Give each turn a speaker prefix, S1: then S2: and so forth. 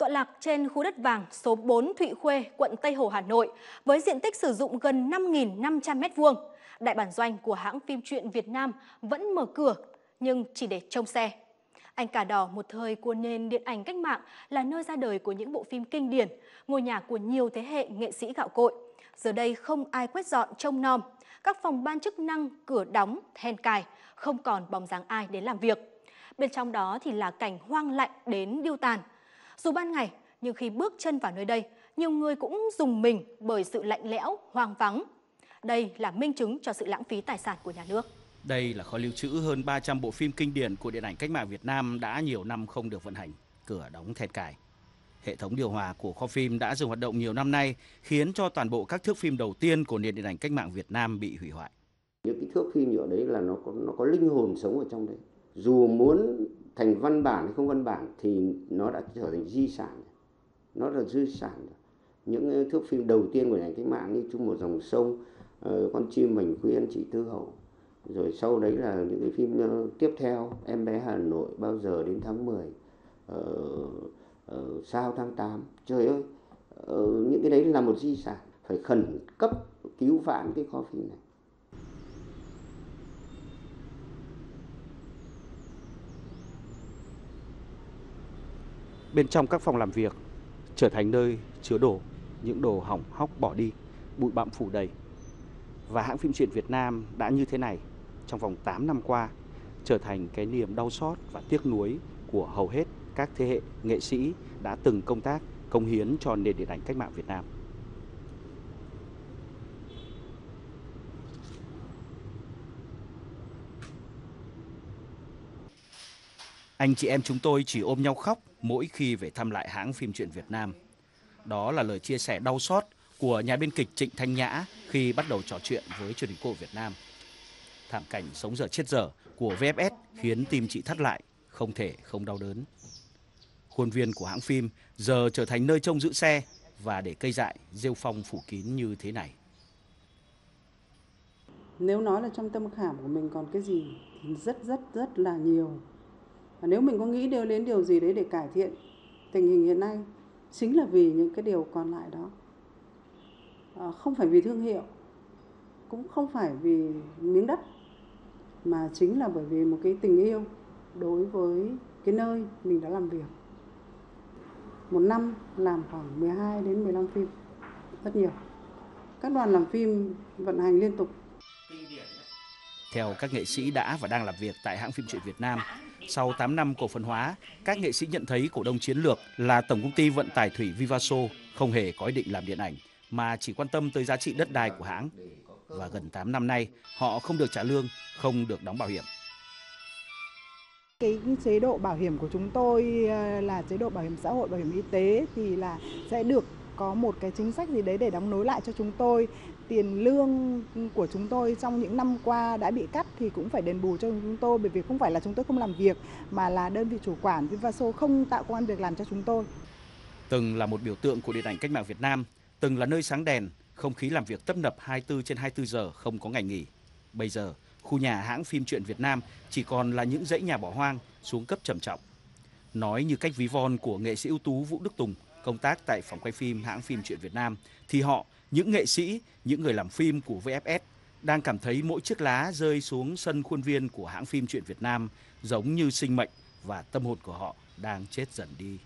S1: tọa lạc trên khu đất vàng số 4 Thụy Khuê, quận Tây Hồ, Hà Nội, với diện tích sử dụng gần 5.500 m2. Đại bản doanh của hãng phim truyện Việt Nam vẫn mở cửa, nhưng chỉ để trông xe. Anh Cả Đỏ, một thời của nền điện ảnh cách mạng, là nơi ra đời của những bộ phim kinh điển, ngôi nhà của nhiều thế hệ nghệ sĩ gạo cội. Giờ đây không ai quét dọn trông nom, các phòng ban chức năng cửa đóng, then cài, không còn bóng dáng ai đến làm việc. Bên trong đó thì là cảnh hoang lạnh đến điêu tàn. Dù ban ngày, nhưng khi bước chân vào nơi đây, nhiều người cũng dùng mình bởi sự lạnh lẽo, hoang vắng. Đây là minh chứng cho sự lãng phí tài sản của nhà nước.
S2: Đây là kho lưu trữ hơn 300 bộ phim kinh điển của điện ảnh cách mạng Việt Nam đã nhiều năm không được vận hành, cửa đóng then cài. Hệ thống điều hòa của kho phim đã dừng hoạt động nhiều năm nay, khiến cho toàn bộ các thước phim đầu tiên của nền điện ảnh cách mạng Việt Nam bị hủy hoại.
S3: Những cái thước phim ở đấy là nó có nó có linh hồn sống ở trong đấy. Dù muốn thành văn bản hay không văn bản thì nó đã trở thành di sản. Nó là di sản. Những thước phim đầu tiên của điện cách mạng như chung một dòng sông, ờ, con chim mảnh khuyên, chị Tư Hậu. Rồi sau đấy là những cái phim ờ, tiếp theo, em bé Hà Nội bao giờ đến tháng 10. Ờ, ờ, sao tháng 8 trời ơi những cái đấy là một di sản phải khẩn cấp cứu vãn cái kho phim này
S2: bên trong các phòng làm việc trở thành nơi chứa đồ những đồ hỏng hóc bỏ đi bụi bặm phủ đầy và hãng phim truyện Việt Nam đã như thế này trong vòng 8 năm qua trở thành cái niềm đau xót và tiếc nuối của hầu hết các thế hệ nghệ sĩ đã từng công tác, công hiến cho nền điện ảnh cách mạng Việt Nam. Anh chị em chúng tôi chỉ ôm nhau khóc mỗi khi về thăm lại hãng phim truyện Việt Nam. Đó là lời chia sẻ đau xót của nhà biên kịch Trịnh Thanh Nhã khi bắt đầu trò chuyện với truyền hình cô Việt Nam. Thảm cảnh sống dở chết dở của VFS khiến tim chị thắt lại, không thể không đau đớn. Khuôn viên của hãng phim giờ trở thành nơi trông giữ xe và để cây dại rêu phong phủ kín như thế này.
S4: Nếu nói là trong tâm khảm của mình còn cái gì thì rất rất rất là nhiều. Và nếu mình có nghĩ đưa đến điều gì đấy để cải thiện tình hình hiện nay chính là vì những cái điều còn lại đó. À, không phải vì thương hiệu, cũng không phải vì miếng đất mà chính là bởi vì một cái tình yêu đối với cái nơi mình đã làm việc. Một năm làm khoảng 12 đến 15 phim rất nhiều. Các đoàn làm phim vận hành liên tục
S2: theo các nghệ sĩ đã và đang làm việc tại hãng phim truyện Việt Nam, sau 8 năm cổ phần hóa, các nghệ sĩ nhận thấy cổ đông chiến lược là Tổng công ty vận tải thủy Vivaso không hề có ý định làm điện ảnh mà chỉ quan tâm tới giá trị đất đai của hãng. Và gần 8 năm nay, họ không được trả lương, không được đóng bảo hiểm.
S5: Cái chế độ bảo hiểm của chúng tôi ờ, là chế độ bảo hiểm xã hội, bảo hiểm y tế thì là sẽ được có một cái chính sách gì đấy để đóng nối lại cho chúng tôi. Tiền lương của chúng tôi trong những năm qua đã bị cắt thì cũng phải đền bù cho chúng tôi bởi vì không phải là chúng tôi không làm việc mà là đơn vị chủ quản Vivaso không tạo công an việc làm cho chúng tôi.
S2: Từng là một biểu tượng của điện ảnh cách mạng Việt Nam, từng là nơi sáng đèn, không khí làm việc tấp nập 24 trên 24 giờ không có ngày nghỉ. Bây giờ, khu nhà hãng phim truyện Việt Nam chỉ còn là những dãy nhà bỏ hoang xuống cấp trầm trọng. Nói như cách ví von của nghệ sĩ ưu tú Vũ Đức Tùng công tác tại phòng quay phim hãng phim truyện Việt Nam thì họ, những nghệ sĩ, những người làm phim của VFS đang cảm thấy mỗi chiếc lá rơi xuống sân khuôn viên của hãng phim truyện Việt Nam giống như sinh mệnh và tâm hồn của họ đang chết dần đi.